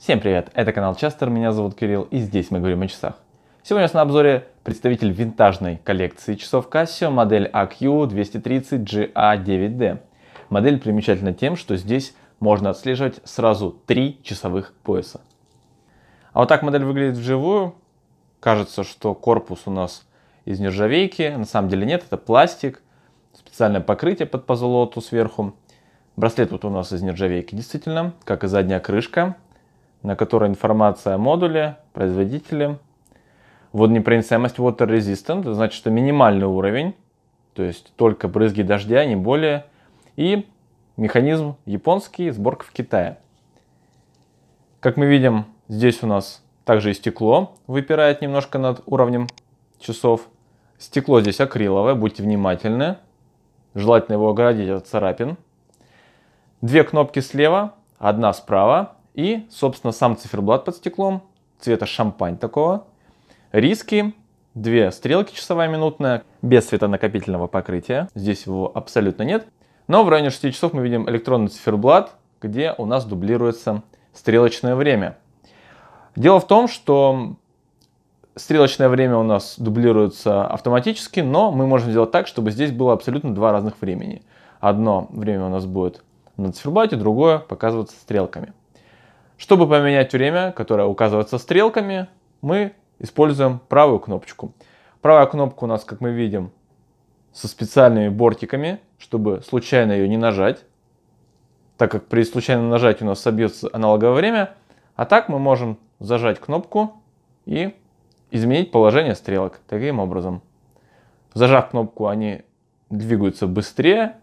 Всем привет, это канал Честер, меня зовут Кирилл и здесь мы говорим о часах. Сегодня у нас на обзоре представитель винтажной коллекции часов Casio, модель AQ230GA9D. Модель примечательна тем, что здесь можно отслеживать сразу три часовых пояса. А вот так модель выглядит вживую. Кажется, что корпус у нас из нержавейки, на самом деле нет, это пластик, специальное покрытие под позолоту сверху. Браслет вот у нас из нержавейки действительно, как и задняя крышка на которой информация о модуле, производителе. Водонепроницаемость Water Resistant, значит, что минимальный уровень, то есть только брызги дождя, не более. И механизм японский, сборка в Китае. Как мы видим, здесь у нас также и стекло выпирает немножко над уровнем часов. Стекло здесь акриловое, будьте внимательны. Желательно его оградить от царапин. Две кнопки слева, одна справа. И, собственно, сам циферблат под стеклом, цвета шампань такого. Риски, две стрелки часовая минутная, без светонакопительного покрытия. Здесь его абсолютно нет. Но в районе 6 часов мы видим электронный циферблат, где у нас дублируется стрелочное время. Дело в том, что стрелочное время у нас дублируется автоматически, но мы можем сделать так, чтобы здесь было абсолютно два разных времени. Одно время у нас будет на циферблате, другое показываться стрелками. Чтобы поменять время, которое указывается стрелками, мы используем правую кнопочку. Правая кнопка у нас, как мы видим, со специальными бортиками, чтобы случайно ее не нажать, так как при случайном нажатии у нас собьется аналоговое время. А так мы можем зажать кнопку и изменить положение стрелок таким образом. Зажав кнопку, они двигаются быстрее,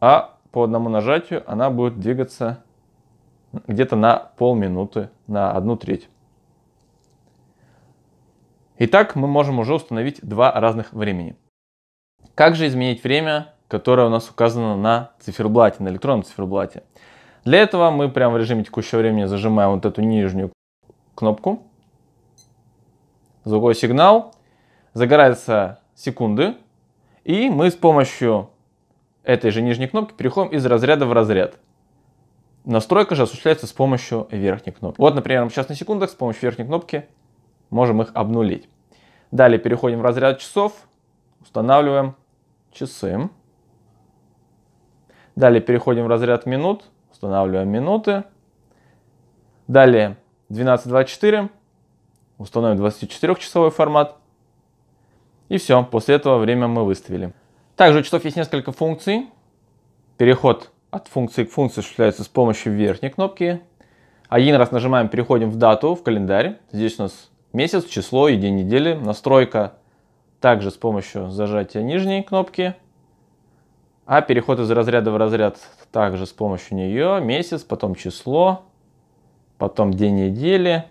а по одному нажатию она будет двигаться где-то на полминуты, на одну треть. Итак, мы можем уже установить два разных времени. Как же изменить время, которое у нас указано на циферблате, на электронном циферблате? Для этого мы прямо в режиме текущего времени зажимаем вот эту нижнюю кнопку. Звуковой сигнал. Загораются секунды. И мы с помощью этой же нижней кнопки переходим из разряда в разряд. Настройка же осуществляется с помощью верхней кнопки. Вот, например, сейчас на секундах с помощью верхней кнопки можем их обнулить. Далее переходим в разряд часов, устанавливаем часы. Далее переходим в разряд минут, устанавливаем минуты. Далее 12.24, установим 24-часовой формат. И все, после этого время мы выставили. Также у часов есть несколько функций. Переход от функции к функции осуществляется с помощью верхней кнопки. Один раз нажимаем, переходим в дату, в календарь. Здесь у нас месяц, число и день недели. Настройка также с помощью зажатия нижней кнопки. А переход из разряда в разряд также с помощью нее. Месяц, потом число, потом день недели.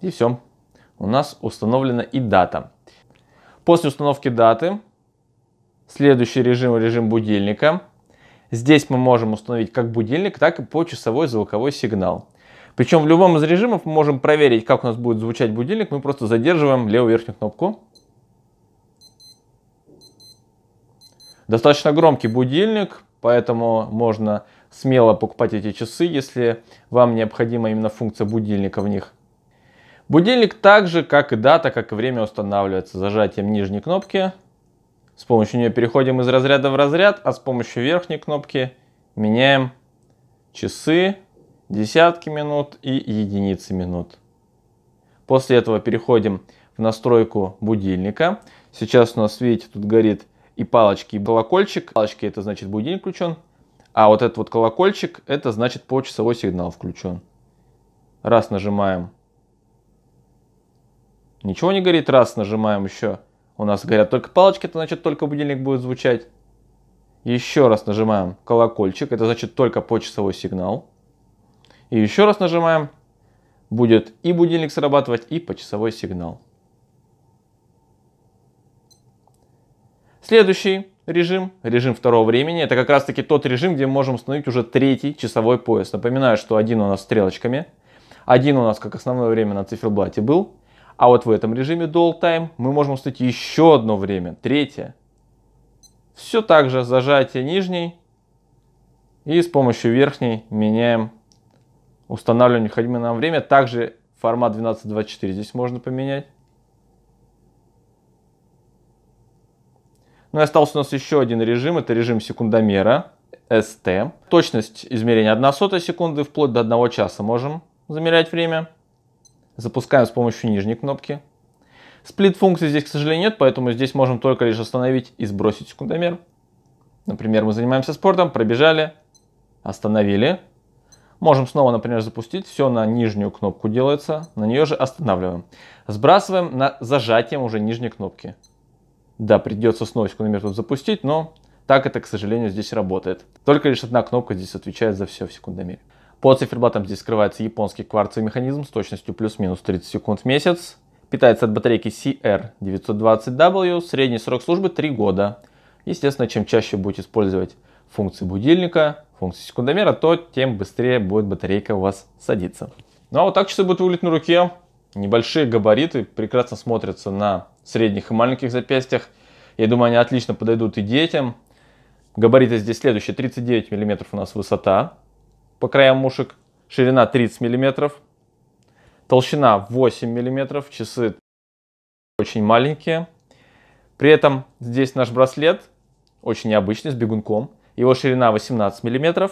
И все. У нас установлена и дата. После установки даты Следующий режим, режим будильника. Здесь мы можем установить как будильник, так и почасовой звуковой сигнал. Причем в любом из режимов мы можем проверить, как у нас будет звучать будильник. Мы просто задерживаем левую верхнюю кнопку. Достаточно громкий будильник, поэтому можно смело покупать эти часы, если вам необходима именно функция будильника в них. Будильник также, как и дата, как и время устанавливается зажатием нижней кнопки. С помощью нее переходим из разряда в разряд, а с помощью верхней кнопки меняем часы, десятки минут и единицы минут. После этого переходим в настройку будильника. Сейчас у нас, видите, тут горит и палочки, и колокольчик. Палочки это значит будильник включен, а вот этот вот колокольчик это значит по часовой сигнал включен. Раз нажимаем, ничего не горит, раз нажимаем еще у нас горят только палочки, это значит только будильник будет звучать. Еще раз нажимаем колокольчик, это значит только почасовой сигнал. И еще раз нажимаем, будет и будильник срабатывать, и почасовой сигнал. Следующий режим, режим второго времени, это как раз таки тот режим, где мы можем установить уже третий часовой пояс. Напоминаю, что один у нас стрелочками, один у нас как основное время на циферблате был, а вот в этом режиме Dual Time мы можем установить еще одно время, третье. Все так же зажатие нижней и с помощью верхней меняем устанавливаем необходимое нам время. Также формат 1224 здесь можно поменять. Ну и остался у нас еще один режим, это режим секундомера, ST. Точность измерения 1 сотая секунды, вплоть до 1 часа можем замерять время. Запускаем с помощью нижней кнопки. Сплит функции здесь, к сожалению, нет, поэтому здесь можем только лишь остановить и сбросить секундомер. Например, мы занимаемся спортом, пробежали, остановили. Можем снова, например, запустить. Все на нижнюю кнопку делается, на нее же останавливаем. Сбрасываем на зажатием уже нижней кнопки. Да, придется снова секундомер тут запустить, но так это, к сожалению, здесь работает. Только лишь одна кнопка здесь отвечает за все в секундомере. По циферблатам здесь скрывается японский кварцевый механизм с точностью плюс-минус 30 секунд в месяц. Питается от батарейки CR920W, средний срок службы 3 года. Естественно, чем чаще будете использовать функции будильника, функции секундомера, то тем быстрее будет батарейка у вас садиться. Ну а вот так часы будут выглядеть на руке. Небольшие габариты прекрасно смотрятся на средних и маленьких запястьях. Я думаю, они отлично подойдут и детям. Габариты здесь следующие. 39 мм у нас высота по краям мушек. Ширина 30 мм. Толщина 8 мм. Часы очень маленькие. При этом здесь наш браслет очень необычный, с бегунком. Его ширина 18 мм,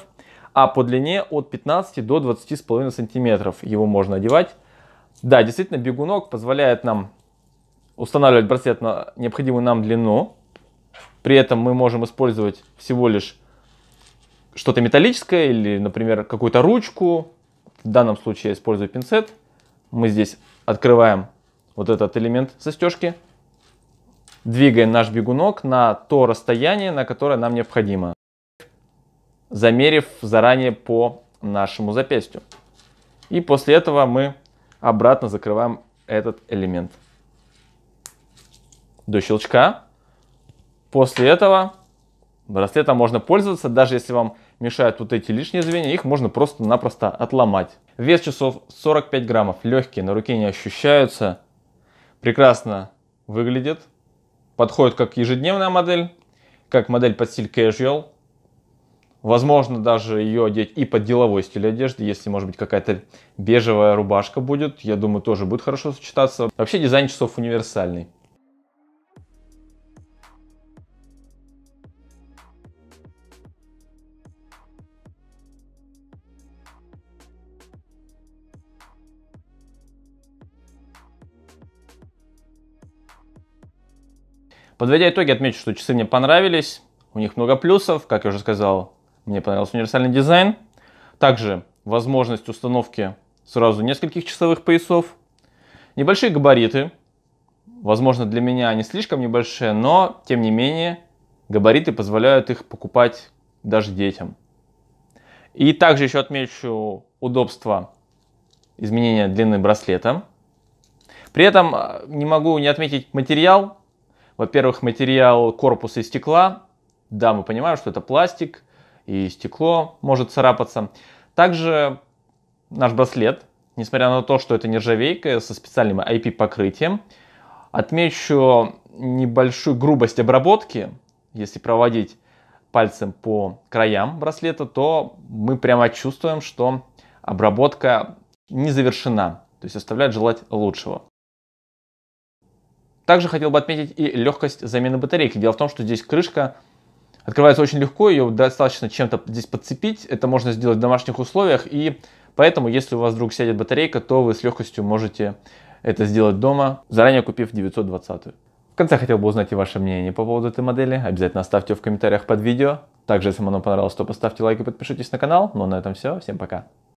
а по длине от 15 до 20,5 см его можно одевать. Да, действительно, бегунок позволяет нам устанавливать браслет на необходимую нам длину. При этом мы можем использовать всего лишь что-то металлическое или, например, какую-то ручку. В данном случае я использую пинцет. Мы здесь открываем вот этот элемент застежки. Двигаем наш бегунок на то расстояние, на которое нам необходимо. Замерив заранее по нашему запястью. И после этого мы обратно закрываем этот элемент до щелчка. После этого браслетом можно пользоваться, даже если вам мешают вот эти лишние звенья, их можно просто-напросто отломать. Вес часов 45 граммов, легкие, на руке не ощущаются, прекрасно выглядит, подходит как ежедневная модель, как модель под стиль casual, Возможно, даже ее одеть и под деловой стиль одежды, если, может быть, какая-то бежевая рубашка будет. Я думаю, тоже будет хорошо сочетаться. Вообще дизайн часов универсальный. Подводя итоги, отмечу, что часы мне понравились. У них много плюсов, как я уже сказал, мне понравился универсальный дизайн. Также возможность установки сразу нескольких часовых поясов. Небольшие габариты. Возможно, для меня они слишком небольшие, но, тем не менее, габариты позволяют их покупать даже детям. И также еще отмечу удобство изменения длины браслета. При этом а, не могу не отметить материал. Во-первых, материал корпуса из стекла. Да, мы понимаем, что это пластик, и стекло может царапаться. Также наш браслет, несмотря на то, что это нержавейка со специальным IP-покрытием, отмечу небольшую грубость обработки. Если проводить пальцем по краям браслета, то мы прямо чувствуем, что обработка не завершена, то есть оставляет желать лучшего. Также хотел бы отметить и легкость замены батарейки. Дело в том, что здесь крышка открывается очень легко, ее достаточно чем-то здесь подцепить. Это можно сделать в домашних условиях, и поэтому, если у вас вдруг сядет батарейка, то вы с легкостью можете это сделать дома, заранее купив 920. В конце хотел бы узнать и ваше мнение по поводу этой модели. Обязательно оставьте в комментариях под видео. Также, если вам оно понравилось, то поставьте лайк и подпишитесь на канал. Ну а на этом все. Всем пока.